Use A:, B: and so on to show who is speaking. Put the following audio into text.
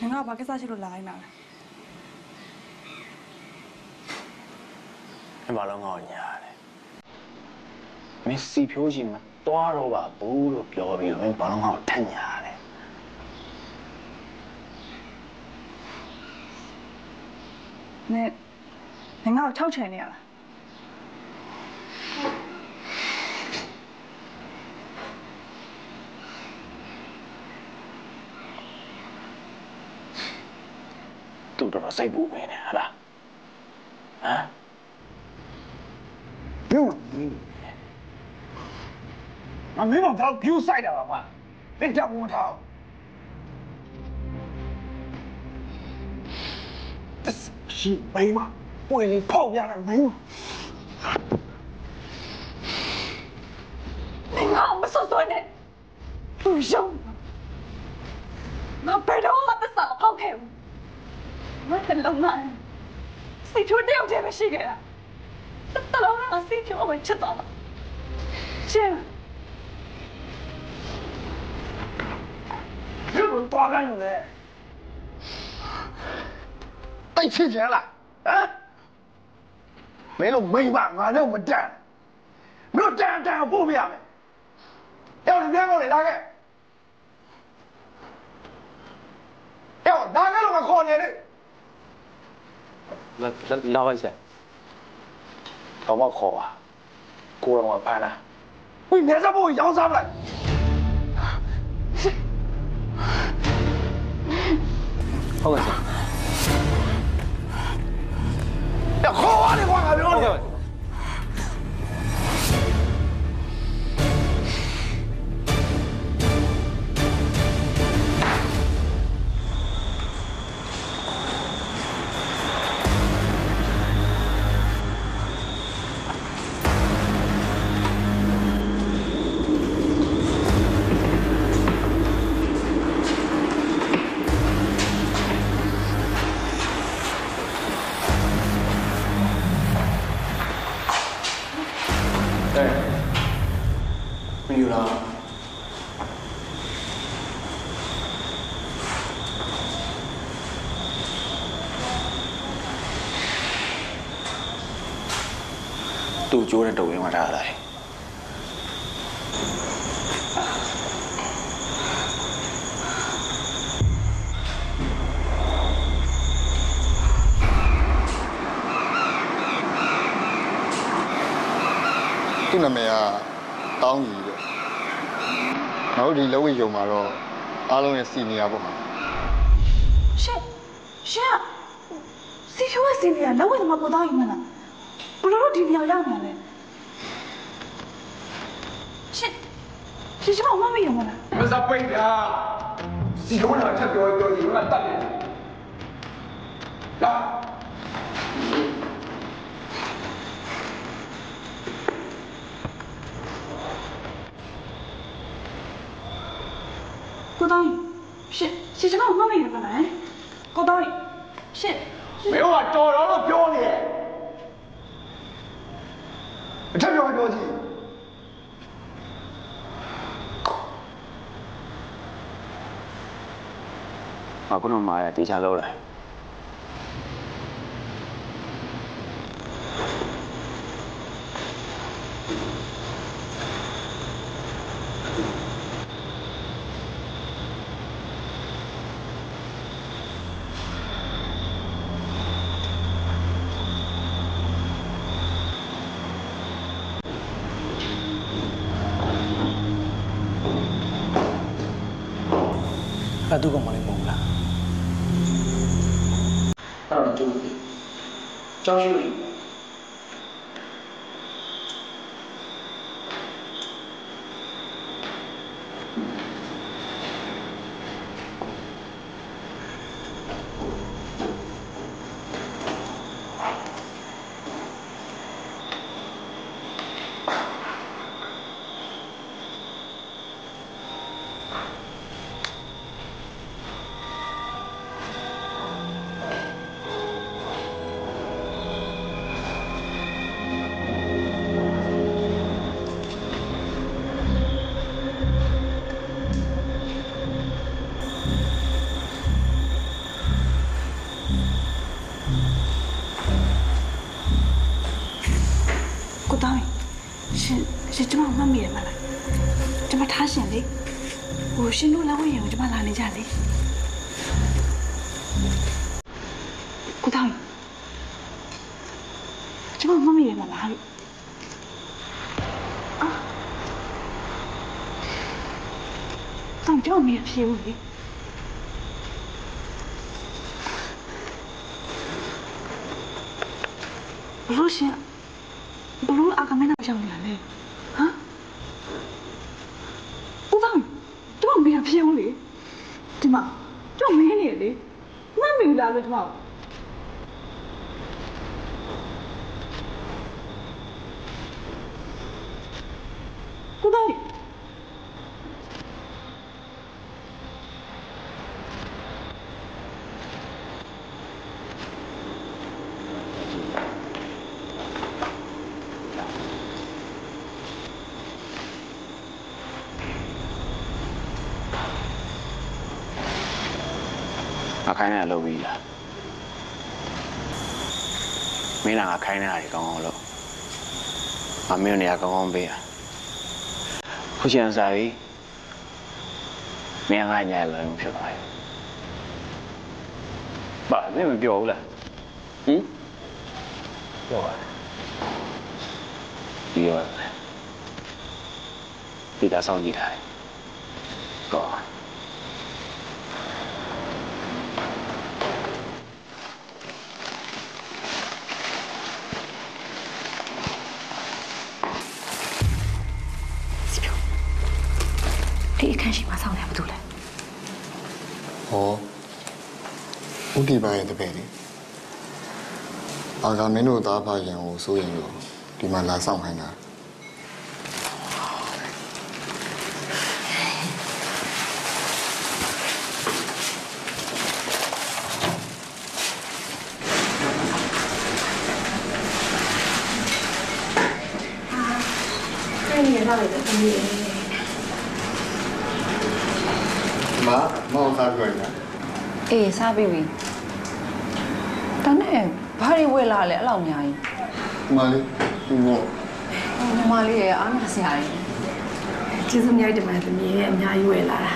A: နင်ကဘာကိစ္စရှိလို့လာနေတာလဲ
B: အဲ့ဘာလို့ငါ့ကိုညာလဲမင်းစီဖြိုးချင်မသွားတော့ပါဘူးလို့ပြောပြီးတော့မင်းဘာလို့ငါ့ကိုထက်ညာလဲ
A: နင်နင်ငါ့ကိုထောက်ချင်နေရလား
B: သူ့တော်တော်စိတ်ပူနေတယ်ဟာလားဟမ်ပြုတ်မမင်းတော့ view site တာပါကွာမင်းကြောက်ဝင်ထားတစရှိမိမပွေလေးပေါက်ရတာမင်း
A: နင်ငါ့ကိုမဆွဆွနဲ့သူရှုံးငါဘယ်တော့မှသစ္စာမဖောက်ခဲ့ဘူး ငါတလုံးနဲ့စိတ်ထိုးတယောက်တည်းပဲရှိခဲ့တာတလုံးနဲ့ငါစိတ်ထိုးအောင်ချစ်သွားတာရှင်
B: ပြုတ်တော့ကန်လေတိုက်ချင်ကြလားဟမ်မင်းတို့မိမငါတော့မတန်မင်းတို့တန်တန်ပို့ပြရမယ်ရောက်နေပြန်ကော လေလာခဲ့ရောက်ဒါကလည်းမခေါ်နေလေ
C: လာလာလာပါစက်
B: တော့မခေါ်ပါကိုတော်ကဖ မယူလားသူ့ကြိုးတဲ့တဝင်းမှာထားလိုက်
D: သူ့နာမည်ကတော င်းကြီးတဲ့ငါတို့ဒီလက်ဝဲယုံမှာတော့အားလုံးရဲ့စီနီယာပေါ့မှာ
A: ရှင်ရှင်စီချိုးရဲ့စီနီယာလောက်ဝဲမှာပေါ်တော့ယူမလားဘလို့လို့ဒီနေရာရောက်နေလဲရှင်ရှင်ကျွန်တော်မမေ့ရမလား
B: မစပိတ်တာစီလုံးလာချက်ပြောပြောဒီကတတ်တယ်လာ
A: ကိုတောင်းရှင်ရှင်ကျွန်တော်မမေ့ရမလားကိုတောင်းရှင်
B: မင်းကတော်တော်လို့ပြောနေတယ်အထက်ပြောပြောကြည့်ငါခုနကမှရတေချာလို့လား
C: အဲ့သူကမလေးမ
B: là batuko mo ni mula. Ano
A: tu? Chao Yuri. မမတ်မိရမလားကျမထားရှင်လေဟိုရှင်တို့လာဝင်ရင်ကျမလာနေကြလေကိုတောင်းကျမမတ်မိရမလားလို့အာတောင်းကျမမရဖြစ်ဘူးလေဘလို့ရှင်ဘလို့အကမင်းနောက်ရောက်နေရလဲဟမ်ဦးတောင်းကျမမရဖြစ်ဘူးလေ ဒီမှာကျမမင်းနေလေမတ်မိဘူးလားလို့ကျမကိုတော့
C: ငါခိုင်းနေတာလုပ်ပြီးလားမင်းကငါခိုင်းနေတာတွေကောင်းအောင်လုပ်ငါမင်းတို့နေရာကောင်းကောင်းပေးရခုချင်စားပြီမင်းကငါညာလည်းမဖြစ်ပါဘူးဘာမင်းမပြောဘူးလားဟင်ပြောပါပြောပါဒီသားဆောင်ကြည့်ထားတယ်ကော
D: ဟောဥတီပါရဲ့တပည့်လေအာကမင်းတို့သားဖခင်ကိုစိုးရင်လို့ဒီမှာလာဆောင်ခိုင်းတာ
A: အဲ့ဒီရောက်ရတယ်တမီး
D: မ မောင်သားပြောနေတာ
E: အေးစားပြီးပြီဒါနဲ့ဘာတွေဝယ်လာလဲအဲ့လောက်အများကြီး
D: ဒီမလေးဒီမော
E: ညီမလေးရဲ့အားနာစရာကြီး
A: ကျေးဇူးများတင်ပါတယ်တမီးရဲ့အများကြီးဝယ်လာတာ